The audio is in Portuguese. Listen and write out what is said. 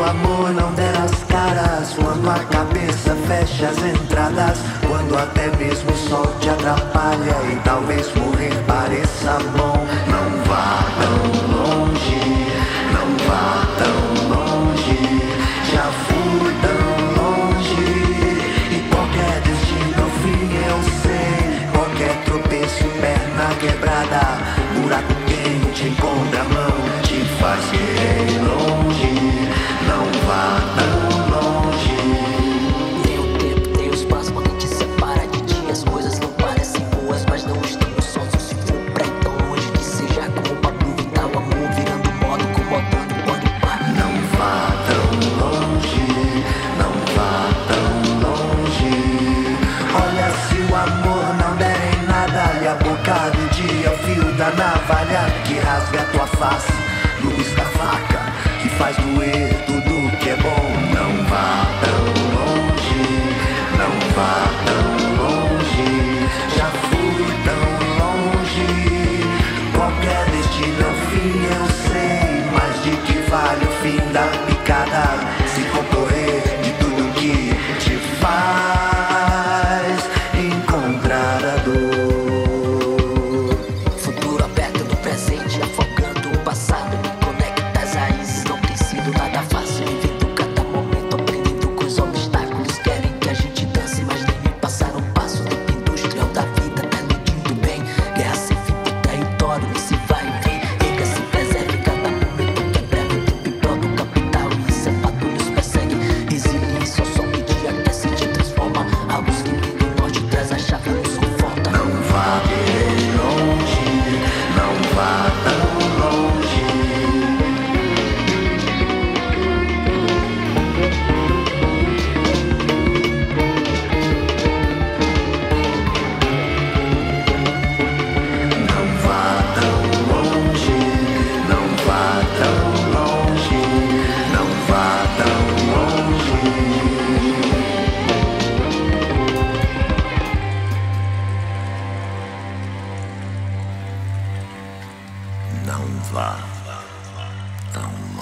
Quando o amor não der as caras, quando a cabeça fecha as entradas, quando até mesmo o sol te atrapalha e talvez morrer pareça bom. Não vá tão longe, não vá tão e a boca do dia, o fio da navalha que rasga tua face, luz da faca que faz doer tudo que é bom. Não vá tão longe, não vá tão longe. Já fui tão longe. Qualquer destino é o fim, eu sei. Mas de que vale o fim da picada? do nada fácil down var, down var.